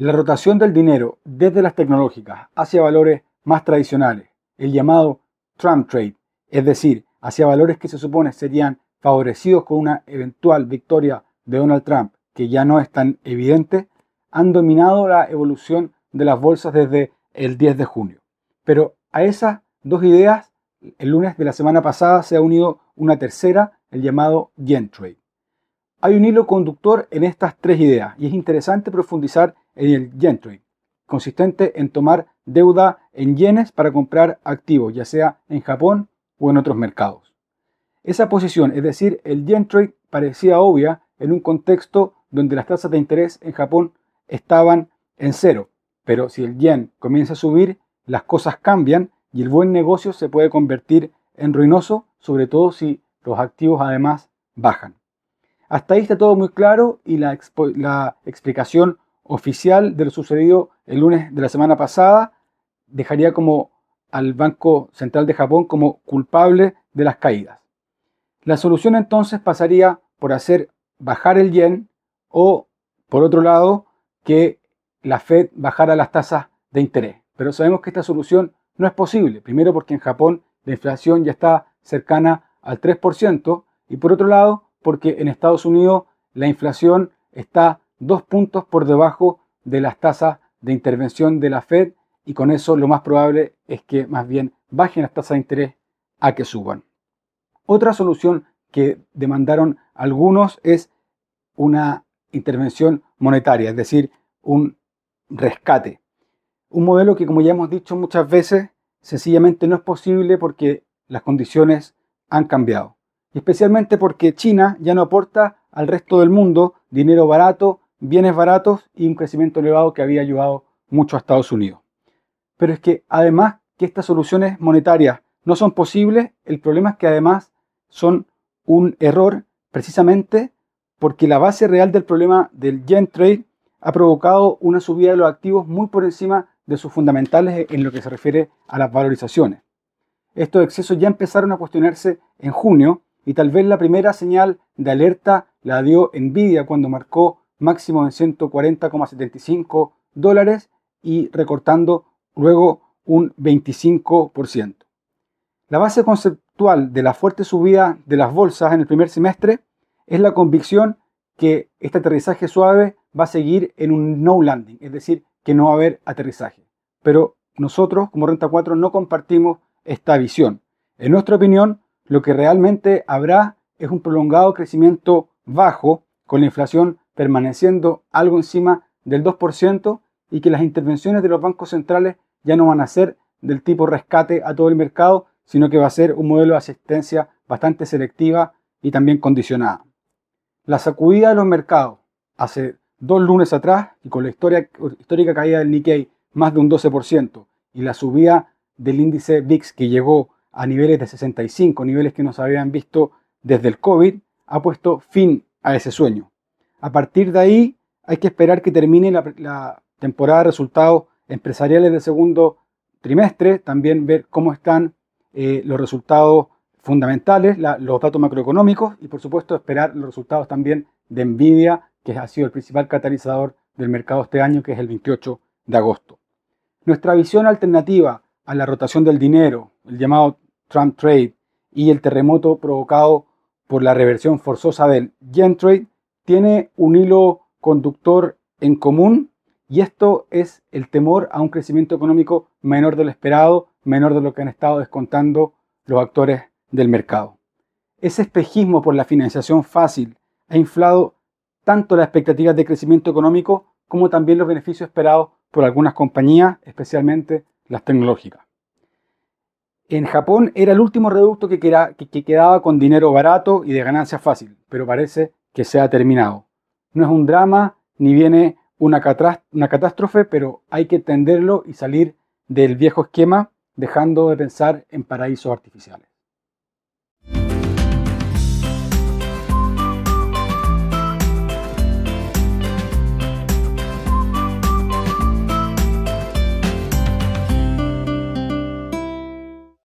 La rotación del dinero desde las tecnológicas hacia valores más tradicionales, el llamado Trump Trade, es decir, hacia valores que se supone serían favorecidos con una eventual victoria de Donald Trump, que ya no es tan evidente, han dominado la evolución de las bolsas desde el 10 de junio. Pero a esas dos ideas, el lunes de la semana pasada se ha unido una tercera, el llamado Yen Trade. Hay un hilo conductor en estas tres ideas y es interesante profundizar en el Yen Trade, consistente en tomar deuda en yenes para comprar activos, ya sea en Japón o en otros mercados. Esa posición, es decir, el Yen Trade, parecía obvia en un contexto donde las tasas de interés en Japón estaban en cero, pero si el yen comienza a subir, las cosas cambian y el buen negocio se puede convertir en ruinoso, sobre todo si los activos además bajan. Hasta ahí está todo muy claro y la, la explicación oficial de lo sucedido el lunes de la semana pasada dejaría como al Banco Central de Japón como culpable de las caídas. La solución entonces pasaría por hacer bajar el yen o, por otro lado, que la Fed bajara las tasas de interés. Pero sabemos que esta solución no es posible. Primero porque en Japón la inflación ya está cercana al 3% y por otro lado porque en Estados Unidos la inflación está dos puntos por debajo de las tasas de intervención de la Fed y con eso lo más probable es que más bien bajen las tasas de interés a que suban. Otra solución que demandaron algunos es una intervención monetaria, es decir, un rescate. Un modelo que, como ya hemos dicho muchas veces, sencillamente no es posible porque las condiciones han cambiado. Especialmente porque China ya no aporta al resto del mundo dinero barato, bienes baratos y un crecimiento elevado que había ayudado mucho a Estados Unidos. Pero es que además que estas soluciones monetarias no son posibles, el problema es que además son un error precisamente porque la base real del problema del yen trade ha provocado una subida de los activos muy por encima de sus fundamentales en lo que se refiere a las valorizaciones. Estos excesos ya empezaron a cuestionarse en junio y tal vez la primera señal de alerta la dio Nvidia cuando marcó máximo en 140,75 dólares y recortando luego un 25%. La base conceptual de la fuerte subida de las bolsas en el primer semestre es la convicción que este aterrizaje suave va a seguir en un no landing, es decir, que no va a haber aterrizaje. Pero nosotros, como Renta 4, no compartimos esta visión. En nuestra opinión, lo que realmente habrá es un prolongado crecimiento bajo, con la inflación permaneciendo algo encima del 2% y que las intervenciones de los bancos centrales ya no van a ser del tipo rescate a todo el mercado, sino que va a ser un modelo de asistencia bastante selectiva y también condicionada. La sacudida de los mercados hace dos lunes atrás y con la histórica caída del Nikkei más de un 12% y la subida del índice VIX que llegó a niveles de 65, niveles que no se habían visto desde el COVID, ha puesto fin a ese sueño. A partir de ahí hay que esperar que termine la, temporada de resultados empresariales del segundo trimestre, también ver cómo están eh, los resultados fundamentales, los datos macroeconómicos y por supuesto esperar los resultados también de Nvidia, que ha sido el principal catalizador del mercado este año, que es el 28 de agosto. Nuestra visión alternativa a la rotación del dinero, el llamado Trump Trade y el terremoto provocado por la reversión forzosa del Yen Trade, tiene un hilo conductor en común y esto es el temor a un crecimiento económico menor de lo esperado, menor de lo que han estado descontando los actores del mercado. Ese espejismo por la financiación fácil ha inflado tanto las expectativas de crecimiento económico como también los beneficios esperados por algunas compañías, especialmente las tecnológicas. En Japón era el último reducto que, quedaba con dinero barato y de ganancia fácil, pero parece que se ha terminado. No es un drama ni viene una, catástrofe, pero hay que entenderlo y salir del viejo esquema dejando de pensar en paraísos artificiales.